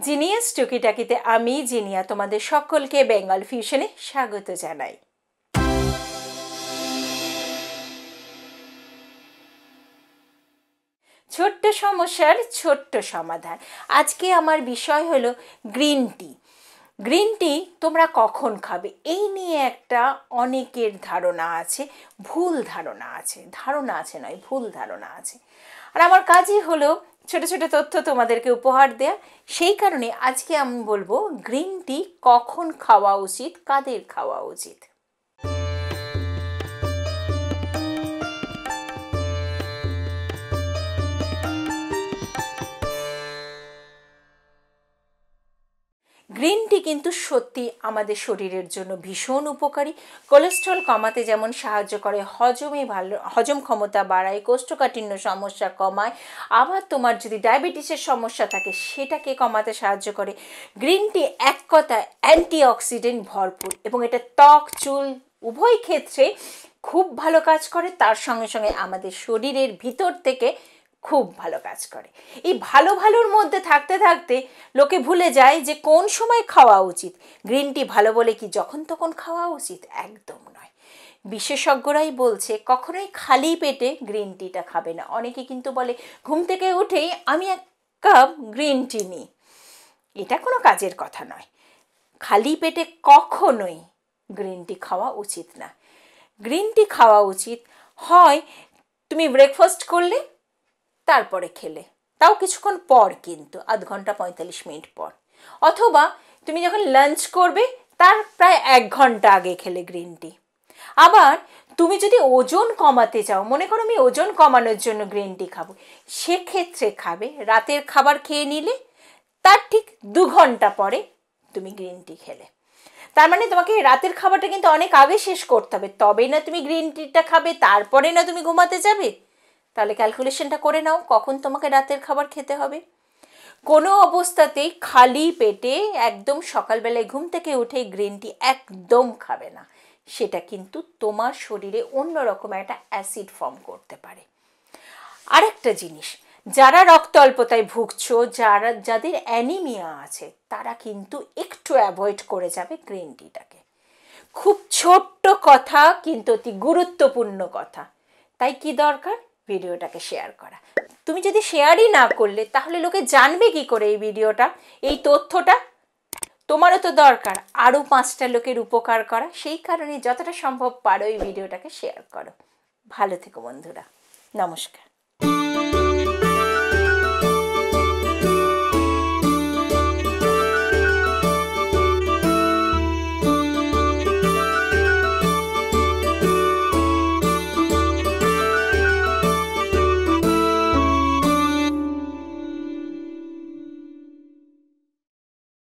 Genius টুকিটাকিতে আমি, জিনিয়া, তোমাদের সকলকে বেঙ্গল ফিউশনে স্বাগত জানাই। ছোট্ট সমস্যার ছোট্ট সমাধান। আজকে আমার বিষয় হলো গ্রিন টি। গ্রিন টি তোমরা কখন খাবে? এই নিয়ে একটা অনেকের ধারণা আছে, ভুল ধারণা আছে। ধারণা আছে নয়, ভুল ধারণা আছে। আর আমার কাজই হলো ছোট ছোট তথ্য তোমাদেরকে উপহার দেয়া। সেই কারণে আজকে আমি বলব গ্রিন টি কখন খাওয়া উচিত, কাদের খাওয়া উচিত? গ্রিন টি কিন্তু সত্যি আমাদের শরীরের জন্য ভীষণ উপকারী। কোলেস্ট্রল কমাতে যেমন সাহায্য করে, হজমে ভালো, হজম ক্ষমতা বাড়ায়, কোষ্ঠকাঠিন্য সমস্যা কমায়, আবার তোমার যদি ডায়াবেটিসের সমস্যা থাকে সেটাকে কমাতে সাহায্য করে। গ্রিন টি এক কথায় অ্যান্টিঅক্সিডেন্ট ভরপুর এবং এটা ত্বক, চুল উভয় ক্ষেত্রে খুব ভালো কাজ করে। তার সঙ্গে সঙ্গে আমাদের শরীরের ভিতর থেকে খুব ভালো কাজ করে। এই ভালো ভালোর মধ্যে থাকতে থাকতে লোকে ভুলে যায় যে কোন সময় খাওয়া উচিত। গ্রিন টি ভালো বলে কি যখন তখন খাওয়া উচিত? একদম নয়। বিশেষজ্ঞরাই বলছে, কখনোই খালি পেটে গ্রিন টিটা খাবে না। অনেকে কিন্তু বলে, ঘুম থেকে উঠেই আমি এক কাপ গ্রিন টি নিই। এটা কোনো কাজের কথা নয়। খালি পেটে কখনোই গ্রিন টি খাওয়া উচিত না। গ্রিন টি খাওয়া উচিত হয়, তুমি ব্রেকফাস্ট করলে তারপরে খেলে। তাও কিছুক্ষণ পর কিন্তু, আধ ঘণ্টা পঁয়তাল্লিশ মিনিট পর। অথবা তুমি যখন লাঞ্চ করবে, তার প্রায় এক ঘণ্টা আগে খেলে গ্রিন টি আবার তুমি যদি ওজন কমাতে চাও, মনে করো আমি ওজন কমানোর জন্য গ্রিন টি খাব, সেক্ষেত্রে খাবে, রাতের খাবার খেয়ে নিলে, তার ঠিক দু ঘণ্টা পরে তুমি গ্রিন টি খেলে। তার মানে তোমাকে রাতের খাবারটা কিন্তু অনেক আগে শেষ করতে হবে। তবেই না তুমি গ্রিন টিটা খাবে, তারপরে না তুমি ঘুমাতে যাবে। তাহলে ক্যালকুলেশনটা করে নাও, কখন তোমাকে রাতের খাবার খেতে হবে। কোনো অবস্থাতেই খালি পেটে একদম সকালবেলায় ঘুম থেকে উঠে গ্রিন টি একদম খাবে না। সেটা কিন্তু তোমার শরীরে অন্যরকম একটা অ্যাসিড ফর্ম করতে পারে। আরেকটা জিনিস, যারা রক্ত অল্পতায় ভুগছো, যারা, যাদের অ্যানিমিয়া আছে, তারা কিন্তু একটু অ্যাভয়েড করে যাবে গ্রিন টিটাকে খুব ছোট্ট কথা, কিন্তু অতি গুরুত্বপূর্ণ কথা। তাই কি দরকার? ভিডিওটাকে শেয়ার করা। তুমি যদি শেয়ারই না করলে, তাহলে লোকে জানবে কি করে এই ভিডিওটা? এই তথ্যটা? তোমারও তো দরকার আরও পাঁচটা লোকের উপকার করা। সেই কারণে যতটা সম্ভব পারো এই ভিডিওটাকে শেয়ার করো। ভালো থেকো বন্ধুরা। নমস্কার।